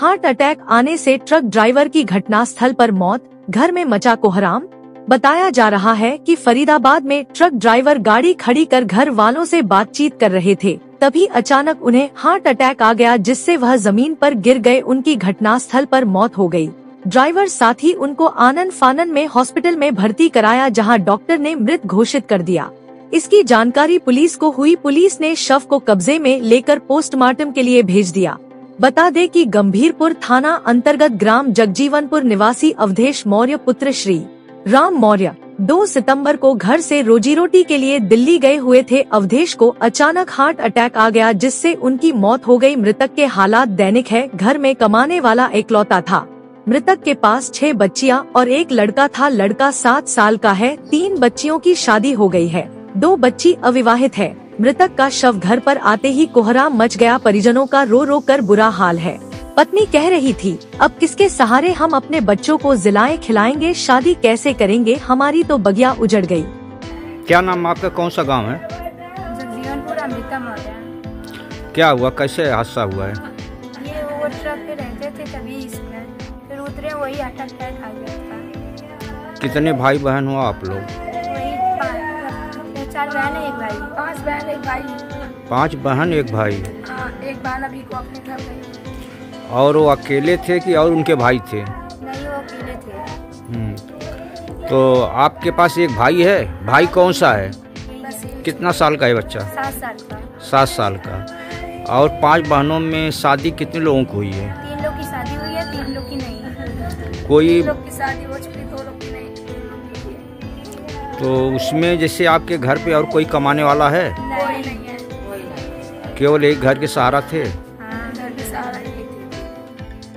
Heart attack आने से truck driver की घटना स्थल पर मौत, घर में मचा कोहराम। बताया जा रहा है कि फरीदाबाद में ट्रक ड्राइवर गाड़ी खड़ी कर घर वालों से बातचीत कर रहे थे। तभी अचानक उन्हें हार्ट अटैक आ गया, जिससे वह ज़मीन पर गिर गए, उनकी घटनास्थल पर मौत हो गई। ड्राइवर साथ ही उनको आनंद फानन में हॉस्पिटल में भर्ती कराया, जहाँ डॉक्टर ने मृत घोषित कर दिया। इसकी जानकारी पुलिस को हुई। पुलिस ने शव को कब्जे में लेकर पोस्टमार्टम के लिए भेज दिया। बता दे कि गंभीरपुर थाना अंतर्गत ग्राम जगजीवनपुर निवासी अवधेश मौर्य पुत्र श्री राम मौर्य 2 सितंबर को घर से रोजी रोटी के लिए दिल्ली गए हुए थे। अवधेश को अचानक हार्ट अटैक आ गया, जिससे उनकी मौत हो गई। मृतक के हालात दैनिक है। घर में कमाने वाला एकलौता था। मृतक के पास छह बच्चियाँ और एक लड़का था। लड़का सात साल का है। तीन बच्चियों की शादी हो गई है। दो बच्ची अविवाहित है। मृतक का शव घर पर आते ही कोहराम मच गया। परिजनों का रो रो कर बुरा हाल है। पत्नी कह रही थी अब किसके सहारे हम अपने बच्चों को जिलाए खिलाएँगे? शादी कैसे करेंगे? हमारी तो बगिया उजड़ गई। क्या नाम आपका? कौन सा गाँव है? क्या हुआ? कैसे हादसा हुआ है? ये वो ट्रक पे रहते थे तभी इसमें। फिर उतरे वही अटक अटैक गया कितने भाई बहन हो आप लोग? चार बहन है एक भाई। पाँच बहन एक भाई। पाँच बहन एक भाई। हाँ एक बहन अभी को अपने घर गई और वो अकेले थे कि और उनके भाई थे? नहीं वो अकेले थे। हम्म। तो आपके पास एक भाई है? भाई कौन सा है? कितना साल का है बच्चा? सात साल का। सात साल का। और पाँच बहनों में शादी कितने लोगों की हुई है? तीन लोग की शादी हुई है तीन लोग की नहीं। कोई लोग की शादी हो चुकी दो लोग तो उसमें जैसे आपके घर पे और कोई कमाने वाला है? है। केवल एक घर के सहारा थे?